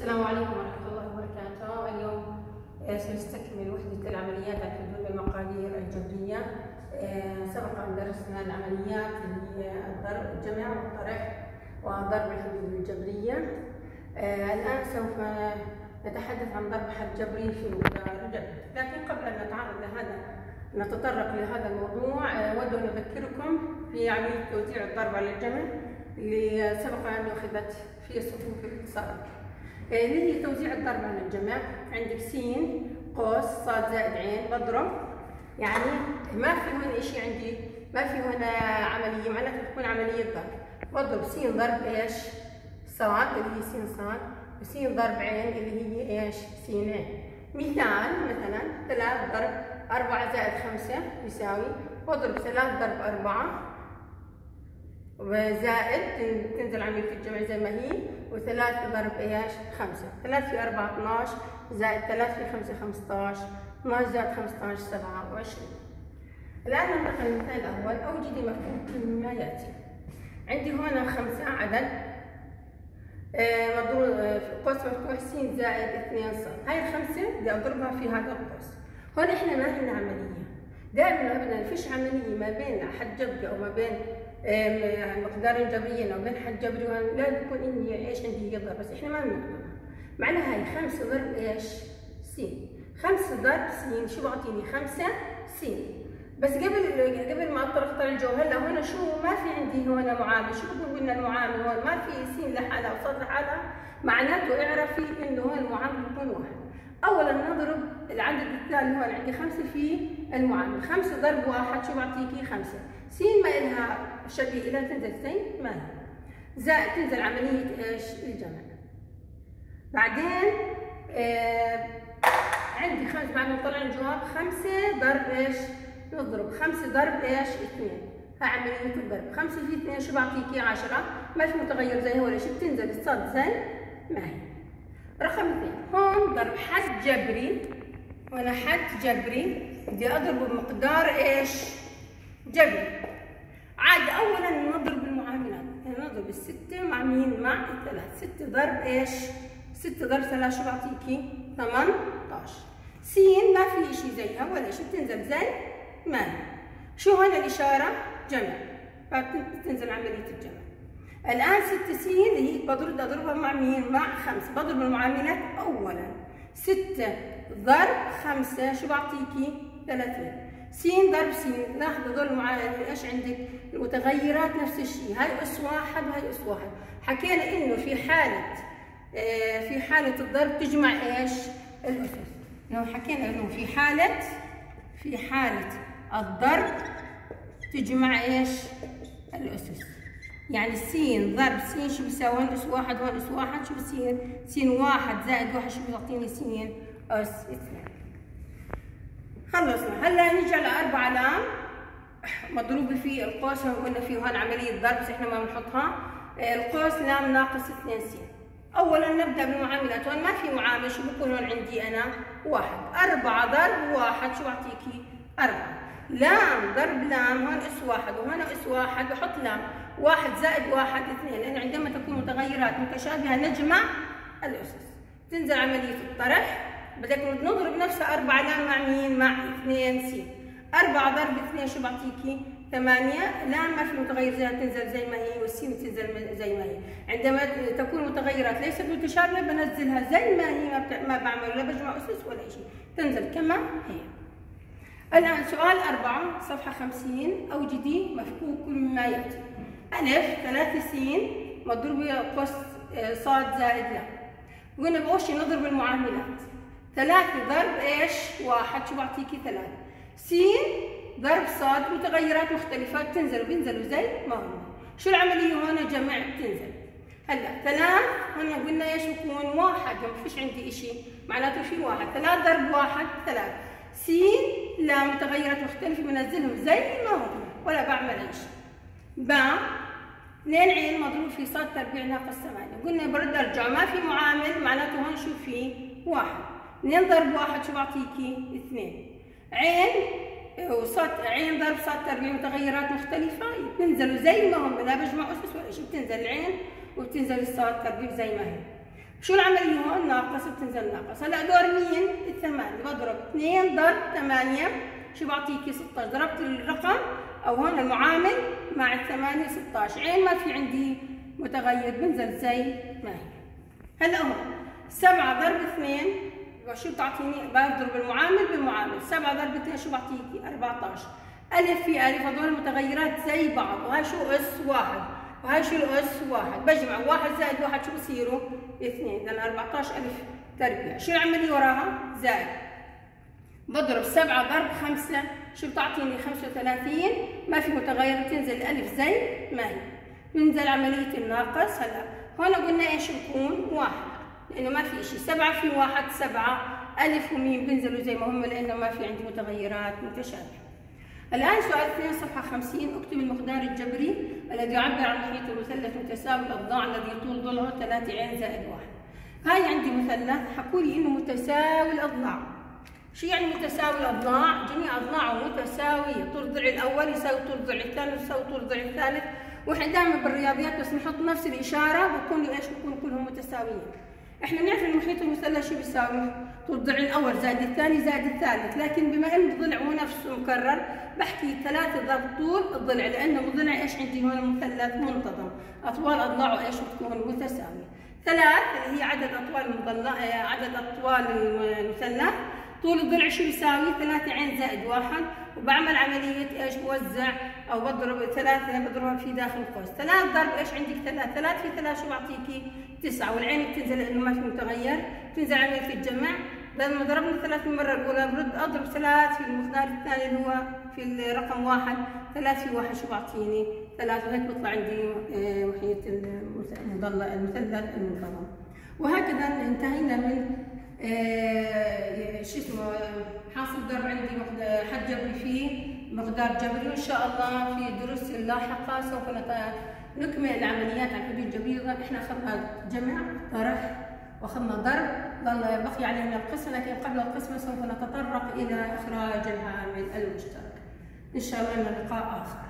السلام عليكم ورحمة الله وبركاته. اليوم آه، سنستكمل وحدة العمليات الحدود بالمقادير الجبرية آه، سبق أن درسنا العمليات اللي هي الضرب الجمع والطرح وضرب الحدود الجبرية. آه، الآن سوف نتحدث عن ضرب حد جبري في جبري لكن قبل أن نتعرض لهذا نتطرق لهذا الموضوع. أود أن أذكركم في عملية توزيع الضرب على الجمع اللي سبق أن أخذت في صفوف آه، اللي هي توزيع الضرب على الجمع عندك س قوس صاد زائد عين بضرب يعني ما في هنا شيء عندي ما في هنا عملية معناتها تكون عملية ضرب بضرب س ضرب إيش؟ صاد اللي هي س صاد وس ضرب عين اللي هي إيش؟ س عين مثال مثلا ثلاث ضرب أربعة زائد خمسة يساوي بضرب ثلاث ضرب أربعة وزائد تنزل عملية الجمع زي ما هي وثلاث ضرب إيش؟ خمسة، ثلاث في أربعة 12 زائد ثلاث في خمسة 15 12 زائد 15 27 الآن ننتقل للمثال الأول أوجدي مفهوم كل يأتي. عندي هنا خمسة عدد آه، مضروب آه، قوس مفتوح س زائد 2 ص هاي الخمسة بدي أضربها في هذا القوس. هون إحنا ما عندنا عملية. دائما أبدا فيش عملية ما بين حد جبري أو ما بين مقدار أو بين حد جبري وهن- لا يكون عندي إيش عندي يضرب بس إحنا ما بنقدر معناها هاي خمسة ضرب إيش؟ س. خمسة ضرب س شو بعطيني؟ خمسة س. بس قبل قبل ما اضطر اختار الجو هلأ هنا شو؟ ما في عندي هنا معامل. شو بقول قلنا المعامل هون؟ ما في س لحالها وصاد لحالها. معناته اعرفي إنه هون المعامل بيكون واحد. اولا نضرب العدد الثاني هون عندي خمسة في المعامل خمسة ضرب واحد شو بعطيكي خمسة. س ما إلها شبيه إلى تنزل سين؟ ما هي. زائد تنزل عملية إيش؟ الجمع. بعدين آه عندي خمس بعد ما طلع الجواب. خمسة ضرب إيش؟ نضرب. خمسة ضرب إيش؟ اثنين. هاي عملية الضرب خمسة في اثنين شو بعطيكي عشرة. ما في متغير زي ولا شيء بتنزل الصاد زي ما هي. رقم اثنين هون ضرب حد جبري ولا حد جبري بدي أضربه بمقدار إيش؟ جبري عاد اولا نضرب المعاملات يعني نضرب الستة مع مين؟ مع الثلاث ستة ضرب إيش؟ ستة ضرب ثلاث شو بعطيكي؟ 18 س ما في شيء زيها ولا شيء بتنزل زي ما شو هون الإشارة؟ جمع فبتنزل عملية الجمع الآن ست س اللي هي بضرب أضربها مع مين؟ مع خمسة بضرب المعاملات أولا ستة ضرب خمسة شو بعطيكي؟ ثلاثين س ضرب س لاحظ هذول المعاملات إيش عندك؟ المتغيرات نفس الشيء هاي أس واحد وهي أس واحد حكينا إنه في حالة آه في حالة الضرب تجمع إيش؟ الأسس لو حكينا إنه في حالة في حالة الضرب تجمع إيش؟ الأسس يعني س ضرب س شو بيساوي هون اس واحد هون اس واحد شو بصير؟ س واحد زائد واحد شو بيعطيني س أس اثنين. خلصنا. هلا نيجي على أربع علام مضروبة في القوس قلنا في هون عملية ضرب بس إحنا ما بنحطها. القوس لام ناقص 2 س أولا نبدأ بالمعاملات هون ما في معامل شو بكون هون عندي أنا؟ واحد. أربعة. ضرب واحد شو بعطيكي؟ أربعة. لام ضرب لام هون أس واحد وهنا أس واحد بحط لام. واحد زائد واحد اثنين لأن عندما تكون متغيرات متشابهة نجمع الأسس. تنزل عملية الطرح. بدك نضرب نفسها أربعة لام مع مين؟ مع اثنين س أربعة ضرب اثنين شو بعطيكي؟ ثمانية. لام ما في متغير زيها تنزل زي ما هي والسين تنزل زي ما هي. عندما تكون متغيرات ليست متشابهة بنزلها زي ما هي ما, بعمل ولا بجمع أسس ولا شيء. تنزل كما هي. الآن سؤال أربعة صفحة خمسين أوجدي مفكوك كل ما يأتي. ألف ثلاثة س مضروبة قوس آه، صاد زائد لا. قلنا بوش نضرب المعاملات. ثلاثة ضرب إيش؟ واحد. شو بعطيكي ثلاثة. س ضرب صاد متغيرات مختلفة. تنزل وبينزلوا زي ما هم شو العملية هون جمع؟ بتنزل. هلا ثلاث هنا قلنا إيش يكون؟ واحد. ما فيش عندي إشي. معناته في واحد؟ ثلاث ضرب واحد ثلاث س لا متغيرات مختلفة. بنزلهم زي ما هم ولا بعمل إيش. باء اثنين عين مضروب في صاد تربيع ناقص ثمانية. قلنا برد ارجع ما في معامل معناته هون شو في؟ واحد. اثنين ضرب واحد شو بعطيكي اثنين. عين وصاد عين ضرب صاد تربيع متغيرات مختلفة بتنزلوا زي ما هم لا بجمع أسس ولا شيء بتنزل العين وبتنزل الصاد تربيع زي ما هي. شو العملية هون؟ ناقص بتنزل ناقص. هلا دور مين؟ الثمانية. بضرب 2 ضرب 8 شو بعطيكي 16 ضربت الرقم أو هون المعامل مع الثمانية 16 عين ما في عندي متغير بنزل زي ما هي. هلا هون. 7 ضرب 2 شو بتعطيني؟ بضرب المعامل بالمعامل. 7 ضرب 2 شو بعطيكي 14 ألف في ألف. هذول المتغيرات زي بعض. وهي شو؟ أس واحد. وهي شو؟ الأس واحد. بجمع. واحد زائد واحد شو بصيروا؟ اثنين. إذا 14 ألف تربيع. شو العملية وراها؟ زائد. بضرب سبعة ضرب خمسة. شو بتعطيني 35 ما في متغير بتنزل الألف زي ما هي. بنزل عملية الناقص هلا. هون قلنا إيش بكون؟ واحد. لأنه ما في شيء سبعة في واحد سبعة. ألف وميم بينزلوا زي ما هم لأنه ما في عندي متغيرات متشابهة. الآن سؤال اثنين صفحة 50 أكتب المقدار الجبري الذي يعبر عن محيط المثلث متساوي الأضلاع الذي طول ضلعه 3 عين زائد واحد. هاي عندي مثلث. حكوا لي إنه متساوي الأضلاع. شو يعني متساوي الأضلاع؟ جميع أضلاعه متساوية، طول الضلع الأول يساوي طول الضلع الثاني يساوي طول الضلع الثالث، وإحنا دائما بالرياضيات بس نحط نفس الإشارة بكون إيش؟ بكون كلهم متساويين. إحنا بنعرف المحيط المثلث شو بيساوي؟ طول الضلع الأول زائد الثاني زائد الثالث، لكن بما إن الضلع هو نفسه مكرر بحكي ثلاثة ضرب طول الضلع لأنه الضلع إيش عندي هون مثلث منتظم، أطوال أضلاعه إيش بتكون متساوية. ثلاث اللي هي عدد أطوال عدد أطوال المثلث طول الضلع شو بيساوي؟ ثلاثة عين زائد واحد وبعمل عملية إيش؟ بوزع أو بضرب ثلاثة بضربها في داخل القوس، ثلاث ضرب إيش عندك ثلاث؟ ثلاث في ثلاث شو بعطيكي؟ تسعة والعين بتنزل لأنه ما في متغير، بتنزل عملية الجمع، لما ضربنا ثلاث المرة الأولى برد أضرب ثلاث في المقدار الثاني اللي هو في الرقم واحد، ثلاث في واحد شو بعطيني؟ ثلاث وهيك بيطلع عندي آه، محيط المثلث المنتظم. وهكذا انتهينا من آه، شو اسمه حاصل ضرب عندي حد جبري فيه مقدار جبري وإن شاء الله في الدروس اللاحقه سوف نكمل العمليات على الحدود الجبريه إحنا أخذنا جمع طرح وأخذنا ضرب. ظل بقي علينا القسم لكن قبل القسم سوف نتطرق إلى إخراج العامل المشترك. إن شاء الله لقاء آخر.